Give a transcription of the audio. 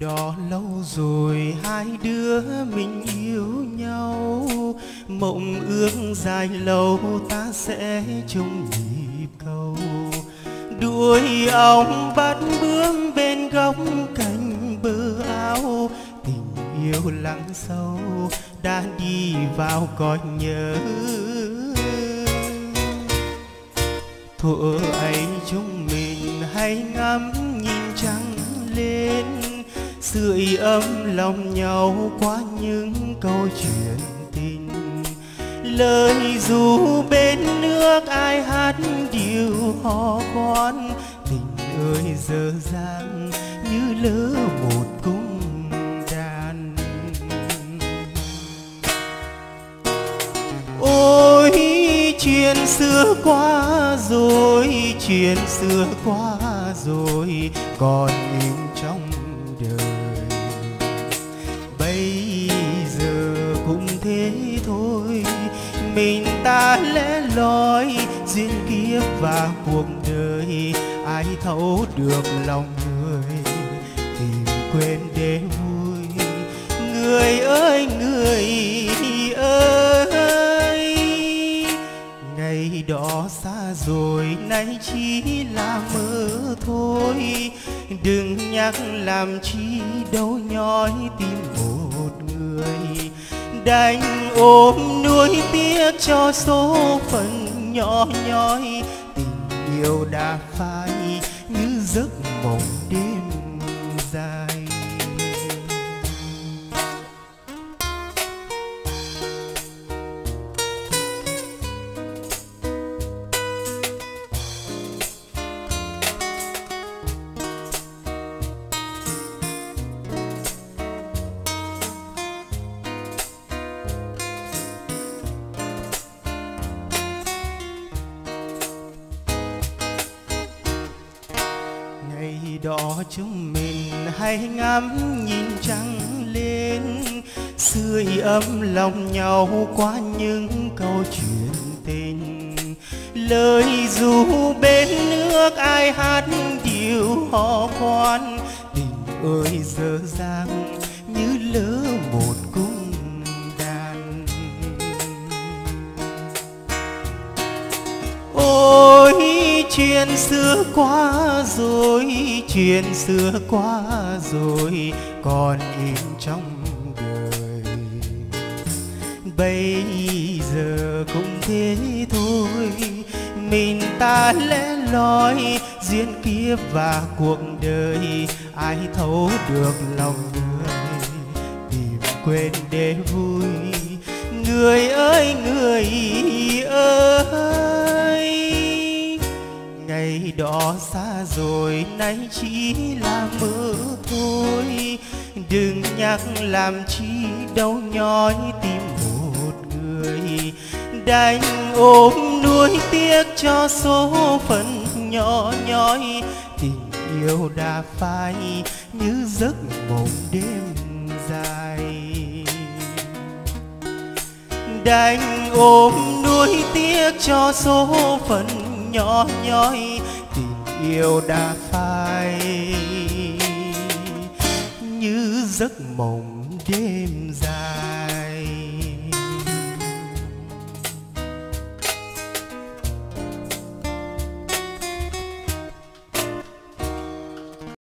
đó lâu rồi hai đứa mình yêu nhau. Mộng ước dài lâu ta sẽ chung nhịp cầu. Đuôi ong bắt bướm bên góc cạnh bờ áo tình yêu lắng sâu đã đi vào cõi nhớ. Thuở ấy chúng mình hay ngắm nhìn trăng lên sưởi ấm lòng nhau qua những câu chuyện tình. Lời dù bên nước ai hát điều hò con tình ơi dở dang như lỡ một cung đàn. Ôi, chuyện xưa qua rồi, chuyện xưa qua rồi, còn in trong mình ta lẽ loi duyên kiếp và cuộc đời. Ai thấu được lòng người tìm quên để vui. Người ơi người ơi, ngày đó xa rồi, nay chỉ là mơ thôi. Đừng nhắc làm chi đâu, nhói tim một người đành ôm nuối tiếc cho số phận nhỏ nhói tình yêu đã phai như giấc mộng đêm dài. Ngày đó chúng mình hay ngắm nhìn trăng lên, sưởi ấm lòng nhau qua những câu chuyện tình. Lời ru bên nước ai hát điều hò khoan, tình ơi dở dàng chuyện xưa quá rồi, chuyện xưa quá rồi, còn im trong đời. Bây giờ cũng thế thôi, mình ta lẽ loi duyên kiếp và cuộc đời, ai thấu được lòng người, tìm quên để vui. Người ơi người ơi! Ngày đó xa rồi, nay chỉ là mơ thôi. Đừng nhắc làm chi đau nhói tim một người. Đành ôm nuối tiếc cho số phận nhỏ nhói. Tình yêu đã phai như giấc mộng đêm dài. Đành ôm nuối tiếc cho số phận nhỏ nhói yêu đã phai như giấc mộng đêm